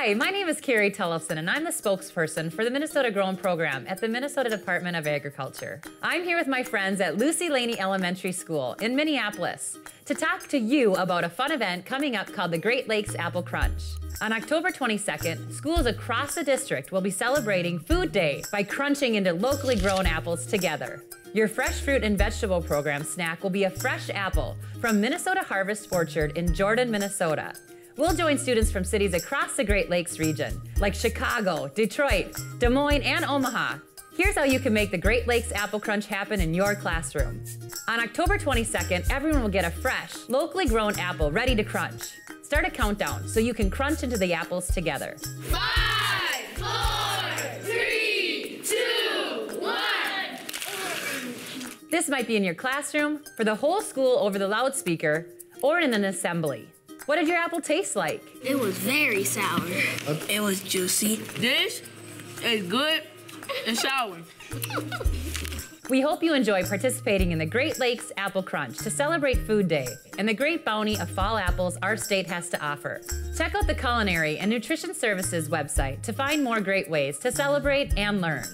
Hi, my name is Carrie Tollefson, and I'm the spokesperson for the Minnesota Grown program at the Minnesota Department of Agriculture. I'm here with my friends at Lucy Laney Elementary School in Minneapolis to talk to you about a fun event coming up called the Great Lakes Apple Crunch. On October 22nd, schools across the district will be celebrating Food Day by crunching into locally grown apples together. Your fresh fruit and vegetable program snack will be a fresh apple from Minnesota Harvest Orchard in Jordan, Minnesota. We'll join students from cities across the Great Lakes region, like Chicago, Detroit, Des Moines, and Omaha. Here's how you can make the Great Lakes Apple Crunch happen in your classroom. On October 22nd, everyone will get a fresh, locally grown apple ready to crunch. Start a countdown so you can crunch into the apples together. Five, four, three, two, one. This might be in your classroom, for the whole school over the loudspeaker, or in an assembly. What did your apple taste like? It was very sour. It was juicy. This is good and sour. We hope you enjoy participating in the Great Lakes Apple Crunch to celebrate Food Day and the great bounty of fall apples our state has to offer. Check out the Culinary and Nutrition Services website to find more great ways to celebrate and learn.